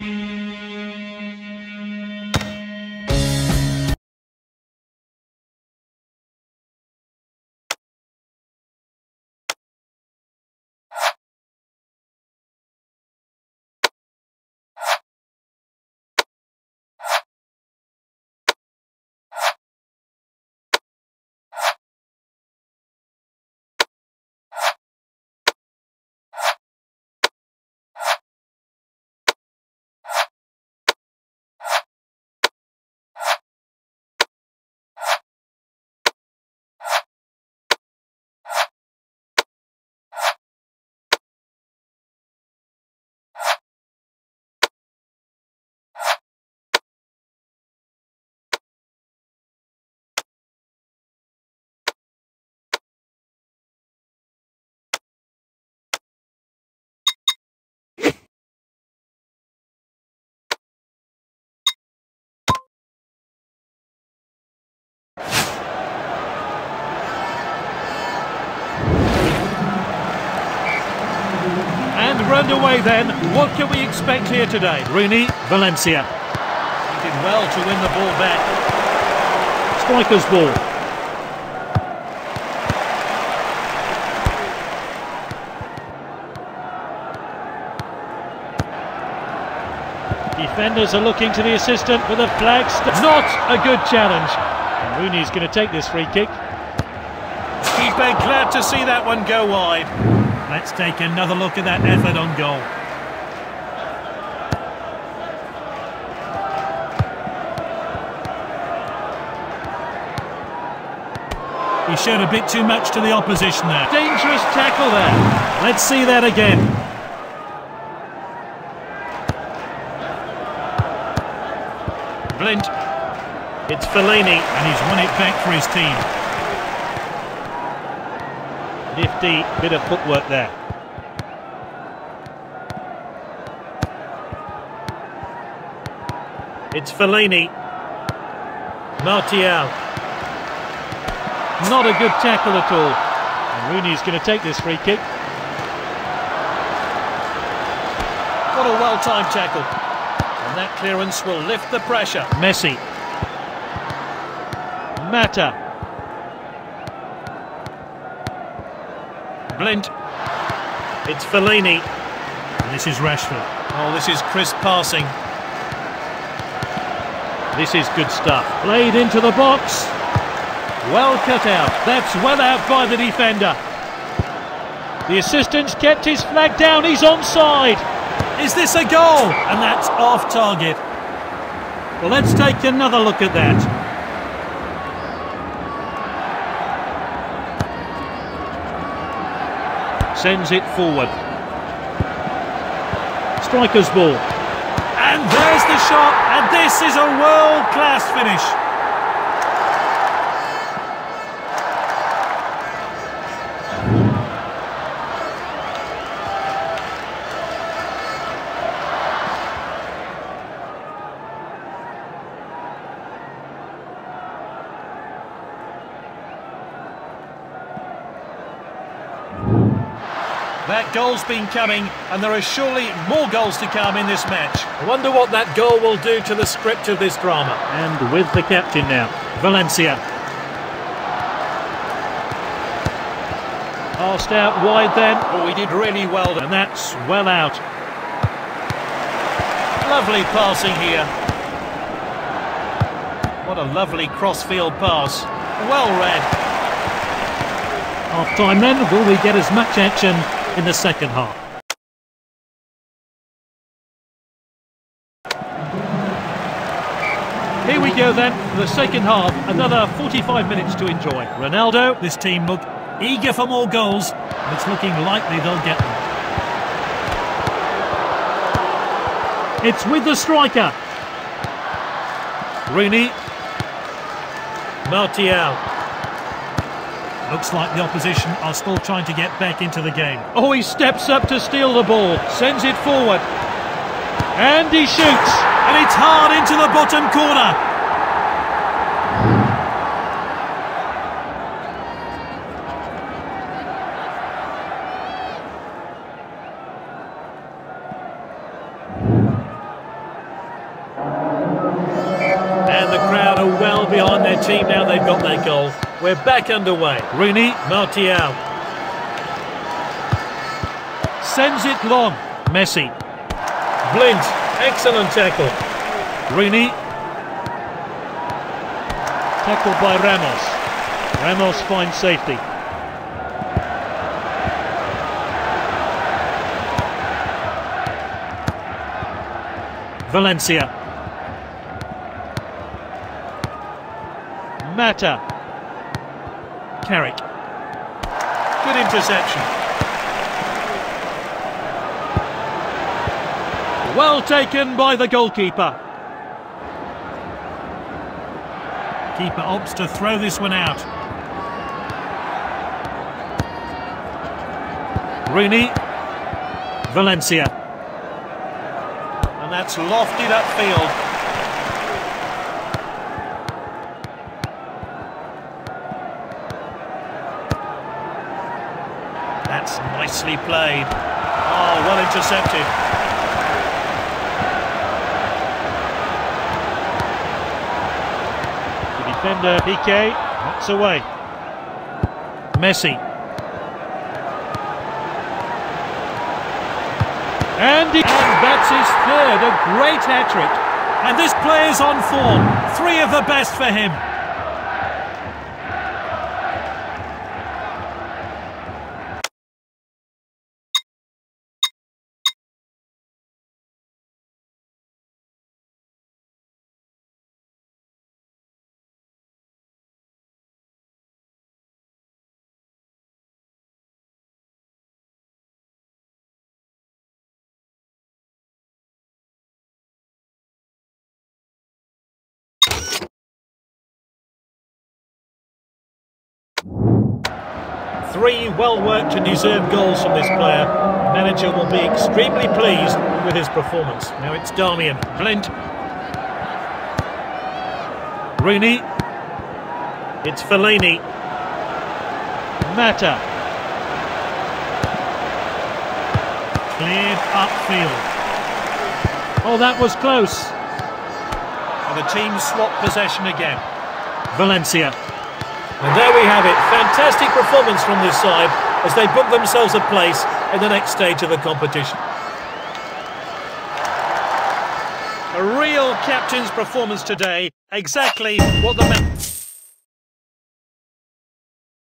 Mm-hmm. And we're underway then. What can we expect here today? Rooney, Valencia. He did well to win the ball back. Striker's ball. Defenders are looking to the assistant with a flag. Not a good challenge. And Rooney's going to take this free kick. He's been glad to see that one go wide. Let's take another look at that effort on goal. He showed a bit too much to the opposition there. Dangerous tackle there. Let's see that again. Blind. It's Fellaini, and he's won it back for his team. Nifty bit of footwork there. It's Fellaini. Martial. Not a good tackle at all. And Rooney's going to take this free kick. What a well-timed tackle. And that clearance will lift the pressure. Messi. Mata. Blind. It's Fellaini. And this is Rashford. Oh, this is crisp passing. This is good stuff. Played into the box. Well cut out. That's well out by the defender. The assistant's kept his flag down. He's onside. Is this a goal? And that's off target. Well, let's take another look at that. Sends it forward. Striker's ball. And there's the shot, and this is a world-class finish. That goal's been coming, and there are surely more goals to come in this match. I wonder what that goal will do to the script of this drama. And with the captain now, Valencia. Passed out wide then, Oh, he did really well. and that's well out. Lovely passing here. What a lovely cross-field pass. Well read. Half time then, will we get as much action in the second half? Here we go then, the second half, another 45 minutes to enjoy. Ronaldo, This team look eager for more goals, and it's looking likely they'll get them. it's with the striker. Rooney. Martial. Looks like the opposition are still trying to get back into the game. Oh, he steps up to steal the ball, sends it forward. And he shoots. And it's hard into the bottom corner. And the crowd are well behind their team now they've got their goal. We're back underway. Rooney Martial. sends it long. Messi. Blind. Excellent tackle. Rooney. Tackled by Ramos. Ramos finds safety. Valencia. Mata. Carrick. Good interception. Well taken by the goalkeeper. Keeper opts to throw this one out. Rooney. Valencia. And that's lofted upfield. That's nicely played. Oh, well intercepted. The defender, PK, that's away. Messi. And, he- and that's his third, a great hat-trick. And this player's on form. Three of the best for him. Three well-worked and deserved goals from this player. The manager will be extremely pleased with his performance. Now it's Darmian. Blind. Rooney, It's Fellaini. Mata. Cleared upfield. Oh, that was close. And the team swap possession again. Valencia. And there we have it. Fantastic performance from this side as they book themselves a place in the next stage of the competition. A real captain's performance today. Exactly what the...